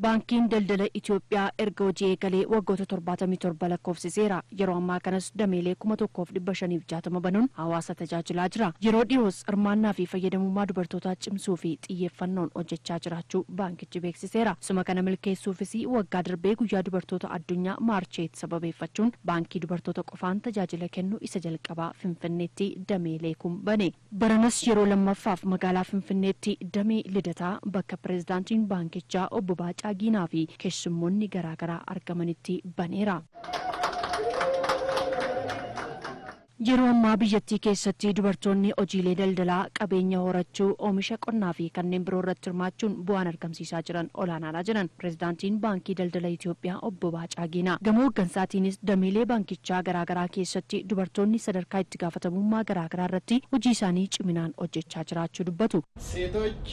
Baankiin daldala Itoophiyaa erga hojii eegalee waggoota 77 lakkoofsiseera. Yeroo ammaa kanas dameelee 1560 banuun hawaasa tajaajilaa jira. Yeroo dhiyoos hirmaannaa fi fayyadamummaa dubartootaa cimsuu fi xiyyeeffannoon hojjechaa jiraachuu baankichi beeksiseera. Suma kana milkeessuufis waggaa darbee guyyaa dubartoota addunyaa maarcheet sababeeffachuun baankii dubartoota qofaan tajaajila kennu isa jalqabaa Finfinneetti dameelee kun bane. Baranas yeroo lammaffaaf magaalaa Finfinneetti damee lidataa bakka pireezidaantiin baankichaa obbo Baacaa Giinaa fi keessummoonni garaagaraa argamanitti baneera. Yeroo ammaa biyyattii keessatti dubartoonni hojiilee daldalaa qabeenya horachuu oomisha qonnaa fi kanneen biroo irratti hirmaachuun bu'aan argamsiisaa jiran olaanaadha jiran pireezidaantiin baankii daldala Itoophiyaa obbo Baacaa Giinaa gamoo hooggansaatiinis dameelee baankichaa garaagaraa keessatti dubartoonni sadarkaa itti gaafatamummaa garaagaraa irratti hojii isaanii ciminaan hojjechaa jiraachuu dubbatu. ሴቶች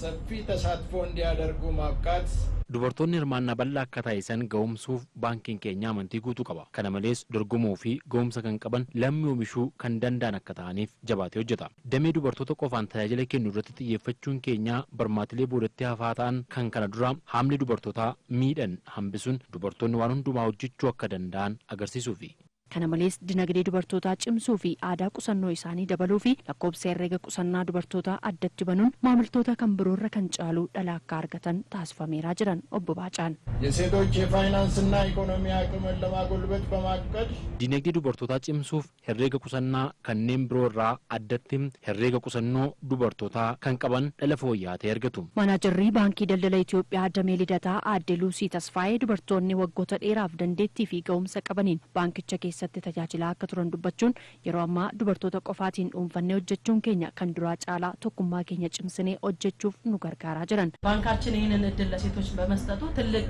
ሰፊ ተሳትፎ እንዲያደርጉ ማብቃት Dubartoonni hirmaannaa bal'aa akka taasisan ga'umsuuf baankiin keenya amantii guutuu qaba. Kana malees dorgomuu fi ga'umsa kan qaban lammii oomishuu kan danda'an akka ta'aniif jabaatee hojjeta. Damee dubartoota qofaan tajaajila kennu irratti xiyyeeffachuun keenya barmaatilee boodatti hafaa ta'an kan kana dura haamlee dubartootaa miidhan hambisuun dubartoonni waan hundumaa hojjechuu akka danda'an agarsiisuufi. Kana malees dinagdee dubartootaa cimsuu fi aadaa qusannoo isaanii dabaluu fi lakkoobsa herreega qusannaa dubartootaa addatti banuun maamiltoota kan biroorra kan caalu dhala akka argatan taasifameeraa jiran obbo Baacaan. የሴቶች የፋይናንስና ኢኮኖሚ አቅምን ለማጎልበት በማቀድ Dinagdee dubartootaa cimsuuf herreega qusannaa kanneen biroo irraa addatti herreega qusannoo dubartootaa kan qaban dhala fooyya'aa ta'e argatu. Maanaajarrii baankii daldala Itoophiyaa Damee Lidataa aadde Luusii Tasfaayee dubartoonni waggoota dheeraaf dandeettii fi ga'umsa qabaniin baankicha keessatti tajaajilaa akka turan dubbachuun yeroo ammaa dubartoota qofaatiin dhuunfannee hojjechuun keenya kan duraa caalaa tokkummaa keenya cimsinee hojjechuuf nu gargaaraa jiran. ባንካችን ይህንን እድል ለሴቶች በመስጠቱ ትልቅ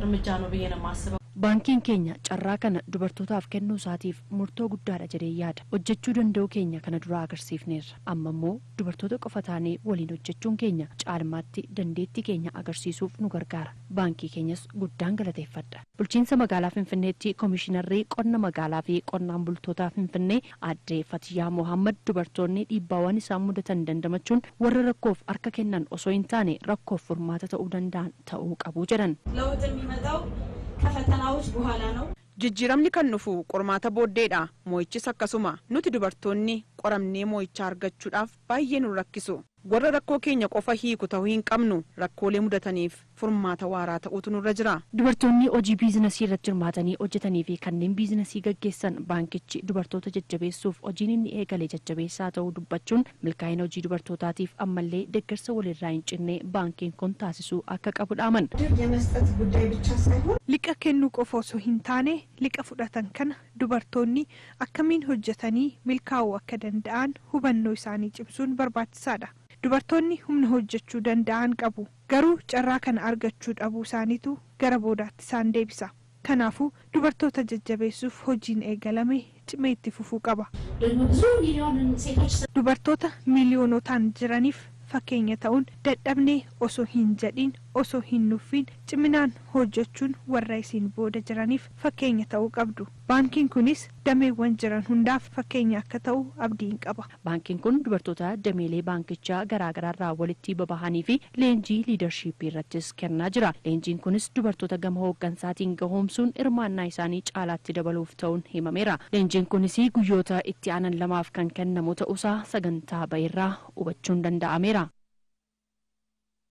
እርምጃ ነው ብዬ ነው የማስበው። Baankiin keenya carraa kana dubartootaaf kennuu isaatiif murtoo guddaadha jedhee yaada. Hojjechuu danda'uu keenya kana duraa agarsiifneerra. Amma immoo dubartoota qofa taanee waliin hojjechuun keenya caalmaatti dandeettii keenya agarsiisuuf nu gargaara. Baankii keenyas guddaan galateeffadha. Bulchiinsa magaalaa Finfinneetti koomishinarrii qonna magaalaa fi qonnaan bultootaa Finfinnee aadde Fatiyyaa Mohaammed dubartoonni dhiibbaawwan isaan mudatan dandamachuun warra rakkoof harka kennan osoo hin taane rakkoof furmaata ta'uu danda'an ta'uu qabu jedhan. ለውጥ የሚመጣው ከፈተናዎች በኋላ ነው። Jijjiiramni kan dhufu qormaata booddeedha. Moo'ichis akkasuma nuti dubartoonni qoramnee moo'icha argachuudhaaf baay'ee nu rakkisu. warra rakkoo keenya qofa hiiku ta'uu hin qabnu rakkoolee mudataniif furmaata waaraa ta'uutu nurra jira. Dubartoonni hojii biizinasii irratti hirmaatanii hojjetanii fi kanneen biizinasii gaggeessan baankichi dubartoota jajjabeessuuf hojiin inni eegale jajjabeessaa ta'uu dubbachuun milkaa'ina hojii dubartootaatiif ammallee deeggarsa walirraa hin cinne baankiin kun taasisuu akka qabudha aman. liqa kennuu qofa osoo hin taane liqa fudhatan kana dubartoonni akkamiin hojjetanii milkaa'uu akka danda'an hubannoo isaanii cimsuun barbaachisaadha. Dubartoonni humna hojjechuu danda'an qabu garuu carraa kana argachuu dhabuu isaaniitu gara boodaatti isaan deebisa. Kanaafuu dubartoota jajjabeessuuf hojiin eegalame cimee itti fufuu qaba. Dubartoota miiliyoonootaan jiraniif fakkeenya ta'uun dadhabnee osoo hin jedhiin osoo hin nuffiin ciminaan hojjechuun warra isiin booda jiraniif fakkeenya ta'uu qabdu. Baankiin kunis dameewwan jiran hundaaf fakkeenya akka ta'u abdiin qaba. Baankiin kun dubartoota dameelee baankichaa garaagaraarraa walitti babahanii fi leenjii liidarshiippii irrattis kennaa jira. Leenjiin kunis dubartoota gama hooggansaatiin gahoomsuun hirmaannaa isaanii caalaatti dabaluuf ta'uun himameera. Leenjiin kunis guyyoota itti aanan lamaaf kan kennamu ta'uusaa sagantaa ba'eerraa hubachuun danda'ameera.